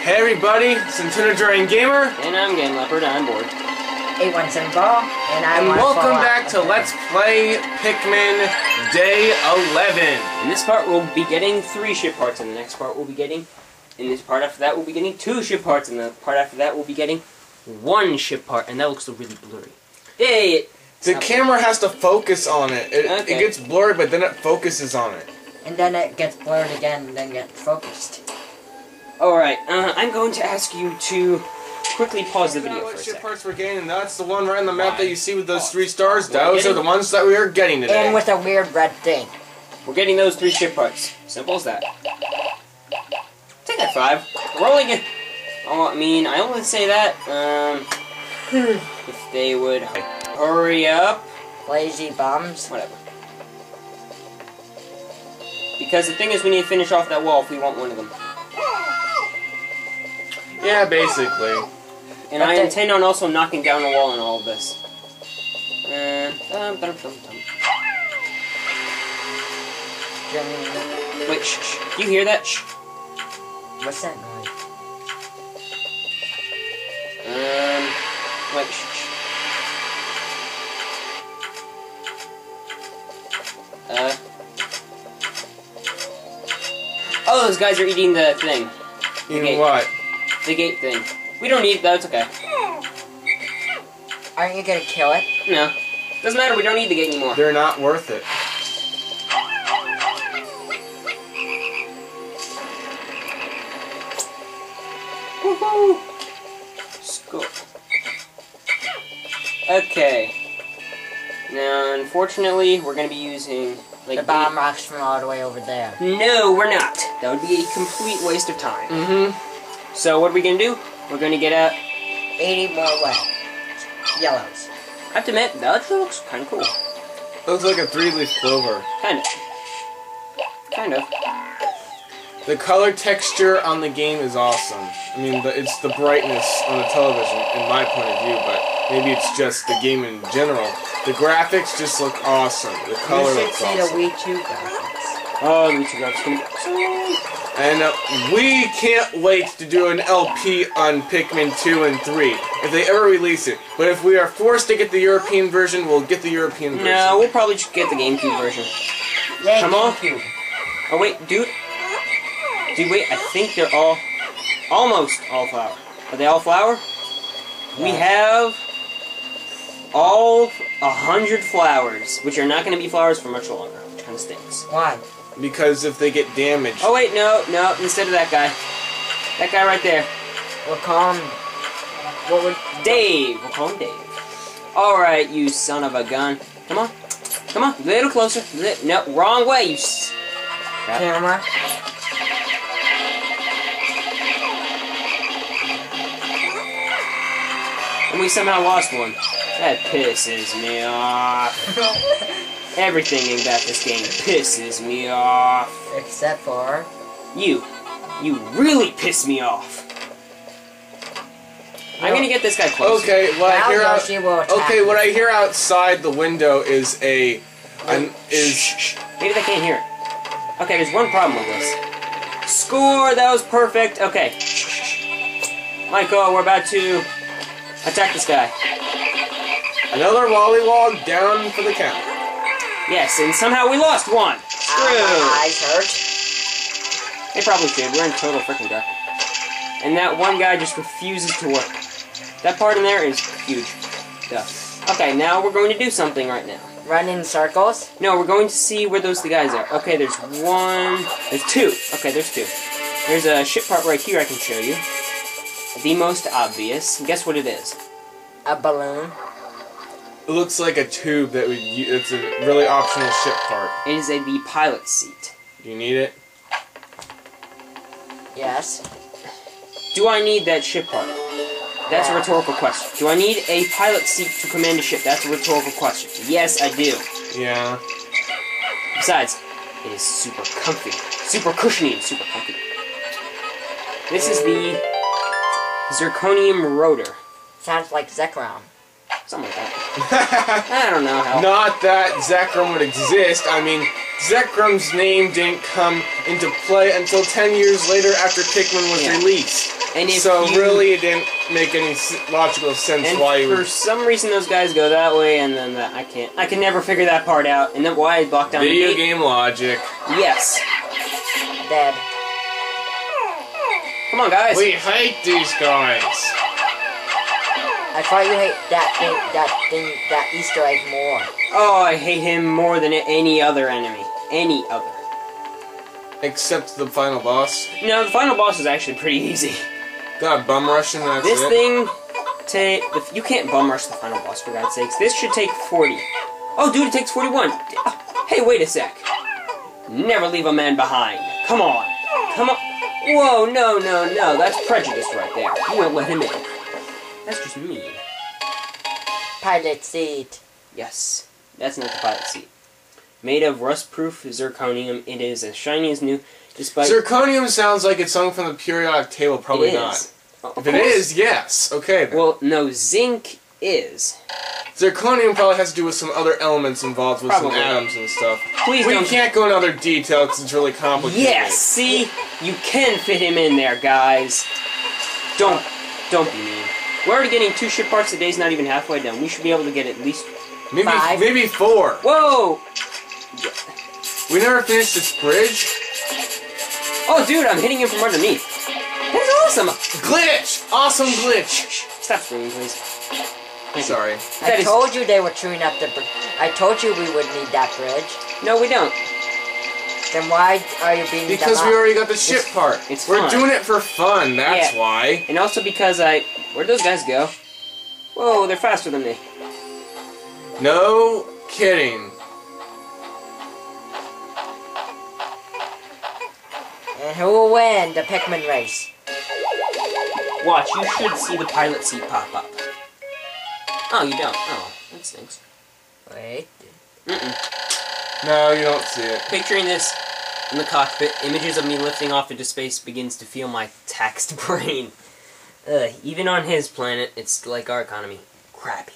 Hey everybody, it's Nintendo Dragon Gamer, And I'm Game Leopard, I'm bored. 817 ball, and I and welcome back to Let's Play Pikmin Day 11. In this part, we'll be getting three ship parts, and the next part, we'll be getting. In this part after that, we'll be getting two ship parts, and the part after that, we'll be getting one ship part, and that looks really blurry. Yay! The Stop. camera has to focus on it. It, it gets blurry, but then it focuses on it. And then it gets blurred again, and then gets focused. Alright, uh, I'm going to ask you to quickly pause the video what for a ship second. parts we're getting, and that's the one right on the map that you see with those three stars. We're Those are the ones that we are getting today. And with a weird red thing. We're getting those three ship parts. Simple as that. Take that five. We're only get. Oh, I mean, I only say that, um, if they would hurry up. Lazy bums. Whatever. Because the thing is, we need to finish off that wall if we want one of them. Yeah, basically. And I intend on also knocking down a wall in all of this. Uh, dum, dum, dum, dum. Wait, shh, shh. You hear that? Shh. What's that noise? Um, wait, shh, shh. Uh. Oh, those guys are eating the thing. You Okay. know what? The gate thing. We don't need that, it's okay. Aren't you gonna kill it? No. Doesn't matter, we don't need the gate anymore. They're not worth it. Woohoo! School. Okay. Now, unfortunately, we're gonna be using like The bomb rocks from all the way over there. No, we're not. That would be a complete waste of time. Mm-hmm. So what are we gonna do? We're gonna get out. 80 more what? Yellows. I have to admit, that actually looks kind of cool. Looks like a three-leaf clover. Kind of. Kind of. The color texture on the game is awesome. I mean, the, it's the brightness on the television, in my point of view, but maybe it's just the game in general. The graphics just look awesome. The color you should looks see awesome. the Wii 2 graphics. Oh, the YouTube graphics gonna be awesome. And uh, we can't wait to do an LP on Pikmin 2 and 3, if they ever release it. But if we are forced to get the European version, we'll get the European version. No, we'll probably just get the GameCube version. Yay, Come on. GameCube. Oh wait, dude. Dude, wait. I think they're all, almost all flower. Are they all flower? We have all a hundred flowers, which are not going to be flowers for much longer, which kind of stinks. Why? Because if they get damaged. Oh wait, no, no. Instead of that guy, that guy right there, We'll call him... What would... Dave. We'll call him Dave. All right, you son of a gun. Come on, come on, a little closer. Li- no, wrong way. You. S- Crap. Camera? And we somehow lost one. That pisses me off. Everything about this game pisses me off. Except for... You. You really piss me off. I'm gonna get this guy close. Okay, what I hear out, Yoshi will Okay, what. I hear outside the window is a an is shh, shh. Maybe they can't hear it. Okay, there's one problem with this. Score! That was perfect. Okay. Michael, we're about to attack this guy. another lollywog down for the count. Yes, and somehow we lost one. Ow, Screw. my eyes hurt. They probably did. We're in total freaking dark. And that one guy just refuses to work. That part in there is huge. Duh. Okay, now we're going to do something right now. Run in circles. No, we're going to see where those guys are. Okay, there's one. There's two. Okay, there's two. There's a ship part right here I can show you. The most obvious. Guess what it is? A balloon. It looks like a tube that would. u- It's a really optional ship part. It is a the pilot seat. Do you need it? Yes. Do I need that ship part? That's a rhetorical question. Do I need a pilot seat to command a ship? That's a rhetorical question. Yes, I do. Yeah. Besides, it is super comfy, super cushiony, and super comfy. This is the zirconium rotor. Sounds like Zekrom. Something like that. I don't know how. Not that Zekrom would exist. I mean, Zekrom's name didn't come into play until 10 years later after Pikmin was Yeah. released. And so you- really, it didn't make any logical sense And why you for would. some reason, those guys go that way, and then that, I can't. I can never figure that part out. And then why I blocked down the Video game logic. Yes. Dead. Come on, guys. We hate these guys. I thought you hate that thing, that thing, that Easter egg more. Oh, I hate him more than any other enemy. Any other. Except the final boss. No, the final boss is actually pretty easy. Got a bum rush and that's This it. thing, take you can't bum rush the final boss for God's sakes. This should take 40. Oh, dude, it takes 41. Ah, hey, wait a sec. Never leave a man behind. Come on, come on. Whoa, no, no, no. That's prejudice right there. You won't let him in. That's just me. Pilot seat. Yes, that's not the pilot seat. Made of rust-proof zirconium, it is as shiny as new, despite. Zirconium sounds like it's something from the periodic table. Probably It not. is. Of If it course. is, yes. Okay. then. Well, no, zinc is. Zirconium probably has to do with some other elements involved with Probably. some atoms and stuff. Please we don't. can't go into other detail because it's really complicated. Yes, see, you can fit him in there, guys. Don't, don't be mean. We're already getting two ship parts. The day's not even halfway done. We should be able to get at least. Maybe Five. maybe four. Whoa! We never finished this bridge. Oh, dude, I'm hitting him from underneath. That's awesome. Glitch! Awesome glitch. Stop screaming, please. Thank you. Sorry. That I told you they were chewing up the bridge. I told you we would need that bridge. No, we don't. Then why are you being Because we already got the ship part. it's We're fun. doing it for fun. That's Yeah. why. And also because I. Where'd those guys go? Whoa, they're faster than me. No kidding. And who will win the Pikmin race? Watch, you should see the pilot seat pop up. Oh, you don't. Oh, that stinks. Wait. Mm-mm. No, you don't see it. Picturing this in the cockpit, images of me lifting off into space begins to feel my taxed brain. Ugh, even on his planet, it's like our economy. Crappy.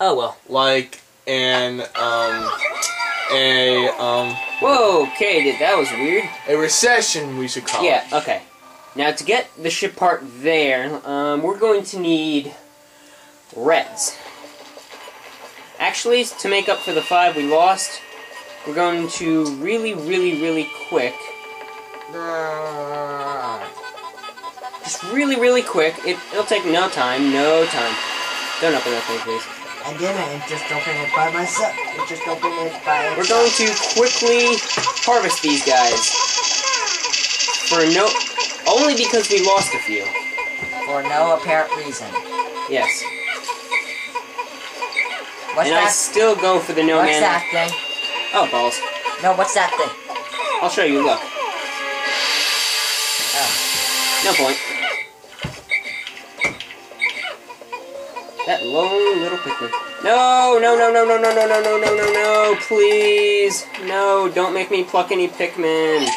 Oh well. Like an um a um Whoa, okay, dude, that was weird. a recession we should call Yeah, it. okay. Now to get the ship part there, um, we're going to need reds. Actually, to make up for the five we lost, we're going to really, really, really quick Just really, really quick. It, it'll take no time, no time. Don't open that thing, please. I didn't. Just open it by myself. It just opened it by We're going to quickly harvest these guys. For no... Only because we lost a few. for no apparent reason. Yes. What's and I still go for the no what's man... that thing? Oh, balls. No, what's that thing? I'll show you, look. Oh. No point. That lone little Pikmin. No, no, no, no, no, no, no, no, no, no, no, no, please. No, don't make me pluck any Pikmin.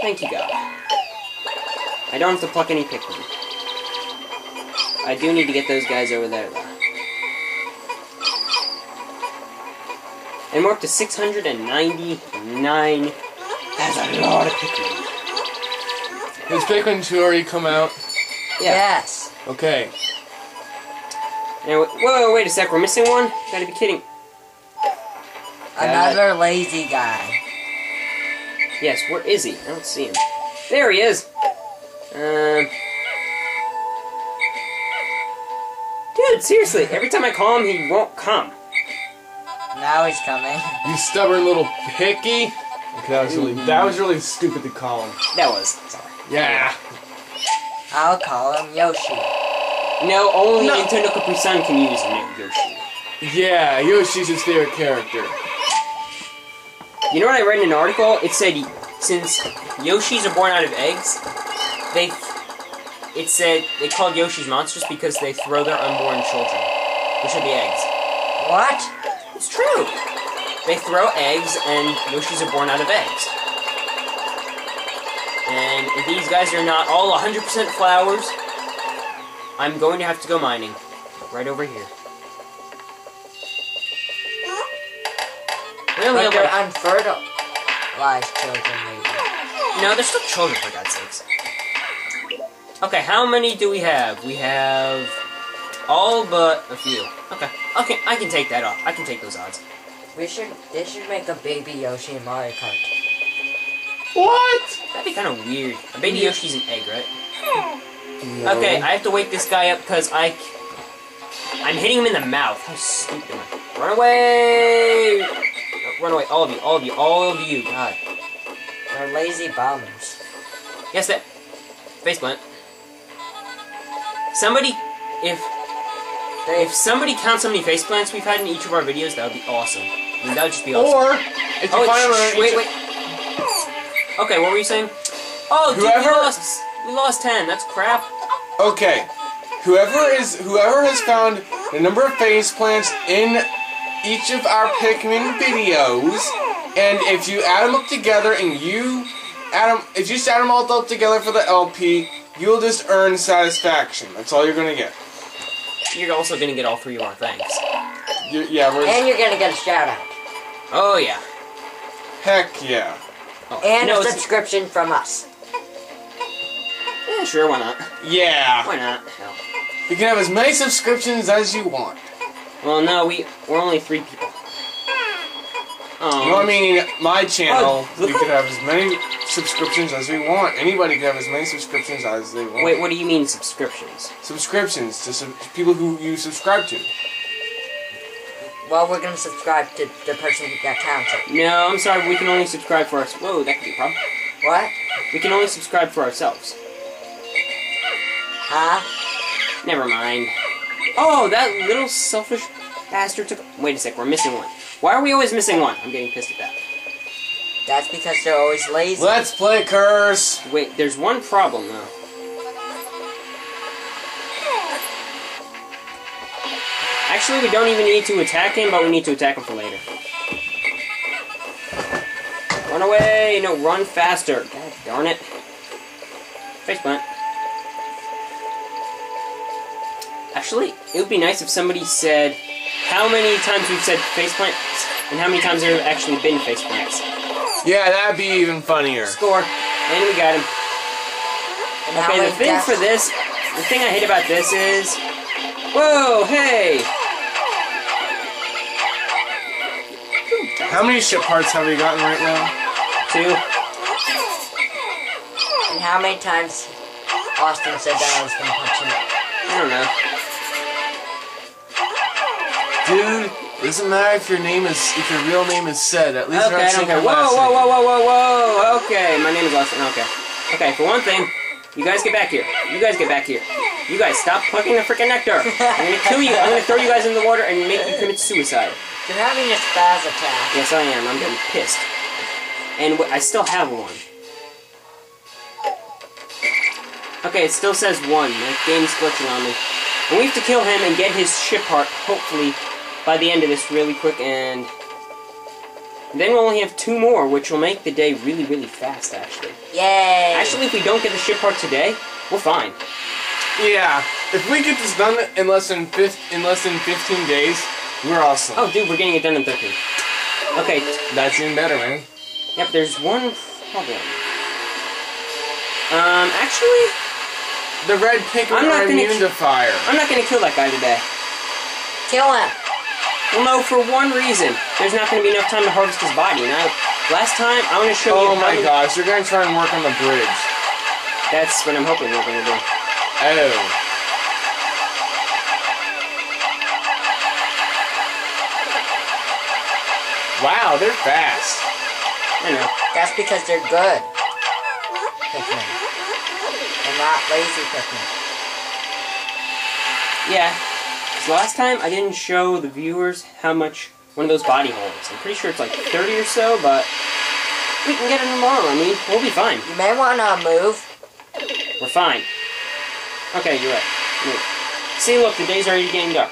Thank you, God. I don't have to pluck any Pikmin. I do need to get those guys over there, though. And we're up to 699. That's a lot of Pikmin. Has Pikmin 2 already come out? Yeah. Yes. Okay. Now, whoa, wait a sec, we're missing one? Gotta be kidding. Another lazy guy. Yes, where is he? I don't see him. There he is! Um... Dude, seriously, every time I call him, he won't come. Now he's coming. You stubborn little picky. Okay, that was really that was really stupid to call him. That was, sorry. Yeah. I'll call him Yoshi. No, only No. Nintendo Capri Sun can use Yo- Yoshi. Yeah, Yoshi's his favorite character. You know what I read in an article? It said since Yoshis are born out of eggs, they it said they called Yoshis monsters because they throw their unborn children, which are the eggs. What? It's true. They throw eggs, and Yoshis are born out of eggs. And if these guys are not all 100% flowers, I'm going to have to go mining. Right over here. We only But they're unfertilized children, maybe. no, they're still children for God's sakes. Okay, how many do we have? We have all but a few. Okay, okay, I can take that off. I can take those odds. We should. They should make a baby Yoshi in Mario Kart. What? That'd be kind of weird. A baby Yeah. Yoshi's an egg, right? No. Okay, I have to wake this guy up because I. c- I'm hitting him in the mouth. How stupid am I? Run away! No, Run away, all of you, all of you, all of you. God. They're lazy bombers. Yes, that. Faceplant. Somebody, if They, if somebody counts how many faceplants we've had in each of our videos, that would be awesome. I mean, that would just be awesome. Or if you oh, find them, wait, wait. Okay, what were you saying? Oh, dude, we lost. We lost ten. That's crap. Okay, whoever is whoever has found the number of face plants in each of our Pikmin videos, and if you add them up together and you add them, if you just add them all up together for the LP, you'll just earn satisfaction. That's all you're gonna get. You're also gonna get all three of our thanks. you yeah, we're and you're gonna get a shout out. Oh yeah. heck yeah. Oh, And no, a it's- subscription from us. Yeah, sure, why not? Yeah, Why not? Hell. you can have as many subscriptions as you want. Well, no, we we're only three people. Oh. No, I mean my channel. Oh, we could have as many subscriptions as we want. Anybody can have as many subscriptions as they want. Wait, what do you mean subscriptions? subscriptions to, sub- people who you subscribe to. Well, we're gonna subscribe to the person that counts it. No, I'm sorry, we can only subscribe for us. Whoa, that could be a problem. What? We can only subscribe for ourselves. Huh? Never mind. Oh, that little selfish bastard took. Wait a sec, we're missing one. Why are we always missing one? I'm getting pissed at that. That's because they're always lazy. Let's play Curse. Wait, there's one problem though. Actually, we don't even need to attack him, but we need to attack him for later. Run away! No, run faster! God darn it. Face plant. Actually, it would be nice if somebody said how many times we've said faceplant and how many times there have actually been faceplants. Yeah, that'd be even funnier. Score. And we got him. And Okay, the thing for this, the thing I hate about this is, whoa, hey, How many ship parts have we gotten right now? two. And how many times Austin said that I was gonna punch him? I don't know. Dude, it doesn't matter if your name is if your real name is said. At least Okay, you're I not don't saying care. your Whoa, last whoa, name. whoa, whoa, whoa, whoa. Okay, my name is Austin. Okay. Okay, for one thing, you guys get back here. You guys get back here. You guys stop plucking the freaking nectar. I'm gonna kill you. I'm gonna throw you guys in the water and make you commit suicide. You're having a spaz attack. Yes, I am. I'm getting pissed. And wh- I still have one. Okay, it still says one. The game's glitching on me. And we have to kill him and get his ship part, hopefully, by the end of this really quick, and... Then we'll only have two more, which will make the day really, really fast, actually. Yay! Actually, if we don't get the ship part today, we're fine. Yeah, if we get this done in less than in less than 15 days, we're awesome. Oh, dude, we're getting it done in 13. Okay, that's even better, man. Yep, there's one problem. Um, actually, The red Pikmin I'm are immune to fire. I'm not gonna kill that guy today. Kill him! Well, no, for one reason. There's not gonna be enough time to harvest his body. Now, last time, I want to show Oh you Oh my gosh, you're gonna try and work on the bridge. That's what I'm hoping we're gonna do. Oh. Wow, they're fast. I know. That's because they're good. Pikmin. And not lazy Pikmin. Yeah. 'Cause last time I didn't show the viewers how much one of those body holds. I'm pretty sure it's like 30 or so, but we can get it tomorrow. I mean, we'll be fine. You may wanna move. We're fine. Okay, you're right. Move. See, look, the day's already getting dark.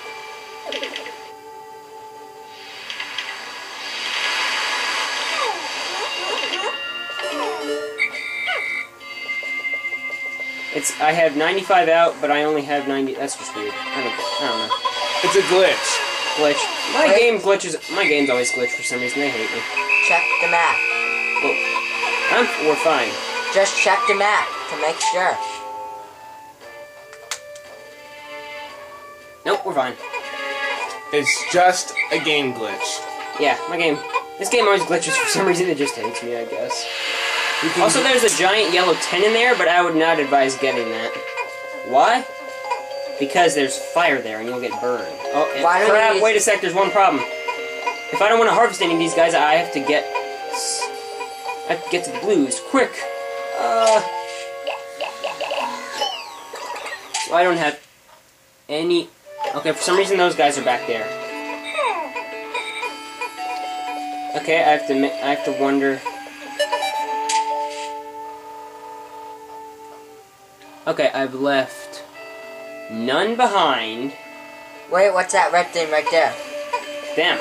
It's I have 95 out, but I only have 90. That's just weird. I don't, I don't know. It's a glitch. Glitch. My Wait. game glitches. My game's always glitch for some reason. They hate me. Check the map. I'm, we're fine. Just check the map to make sure. Nope, we're fine. It's just a game glitch. Yeah, my game. This game always glitches for some reason. It just hates me, I guess. Can Also, there's a giant yellow 10 in there, but I would not advise getting that. Why? Because there's fire there and you'll get burned. Oh, and Why don't crap, wait a sec, there's one problem. If I don't want to harvest any of these guys, I have to get... I have to get to the blues, quick! Uh... So I don't have any... Okay, for some reason those guys are back there. Okay, I have to I have to wonder... Okay, I've left none behind. Wait, what's that red thing right there? Damn.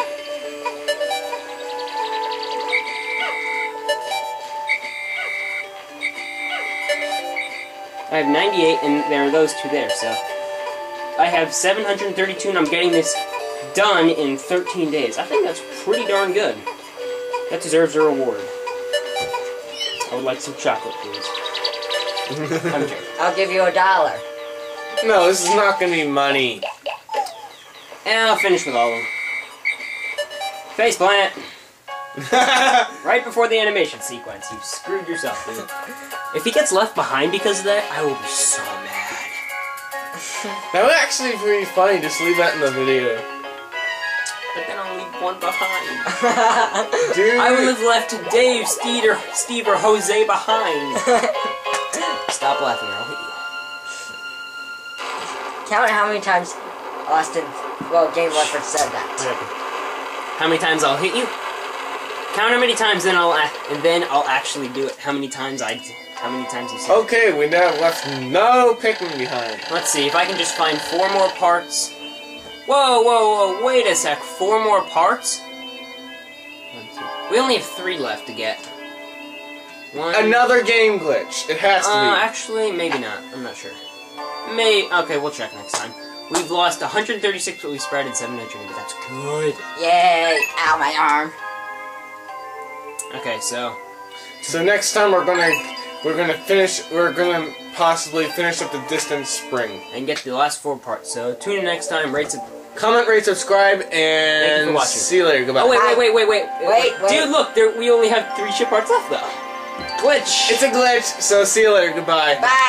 I have 98, and there are those two there, so. I have 732, and I'm getting this done in 13 days. I think that's pretty darn good. That deserves a reward. I would like some chocolate, please. I'm joking. I'll give you a dollar. No, this is not gonna be money. And I'll finish with all of them. Face plant! Right before the animation sequence, you screwed yourself, dude. If he gets left behind because of that, I will be so mad. that would actually be pretty funny. Just leave that in the video. But then I'll leave one behind. Dude. I will have left Dave, Steve, or, Steve, or Jose behind. Stop laughing, or I'll hit you. Count how many times Austin, well, Game Leopard said that. How many times I'll hit you? Count how many times, then I'll a- and then I'll actually do it. How many times I, how many times you said. Okay, we now left no Pikmin behind. Let's see if I can just find four more parts. Whoa, whoa, whoa! Wait a sec. Four more parts? One, two. We only have three left to get. One. Another game glitch. It has to Uh, be. actually, maybe not. I'm not sure. May. Okay, we'll check next time. We've lost 136, but we spread 700, but that's good. Yay! Ow, my arm. Okay, so So next time we're gonna we're gonna finish. We're gonna possibly finish up the distant spring. and get the last four parts. So tune in next time. Rate Comment, rate, subscribe, Thank you and for watching. see you later. Goodbye. Oh wait, wait, wait, wait, wait, Wait, wait. dude! Look, there, we only have three ship parts left though. Glitch. It's a glitch. So see you later. Goodbye. Bye!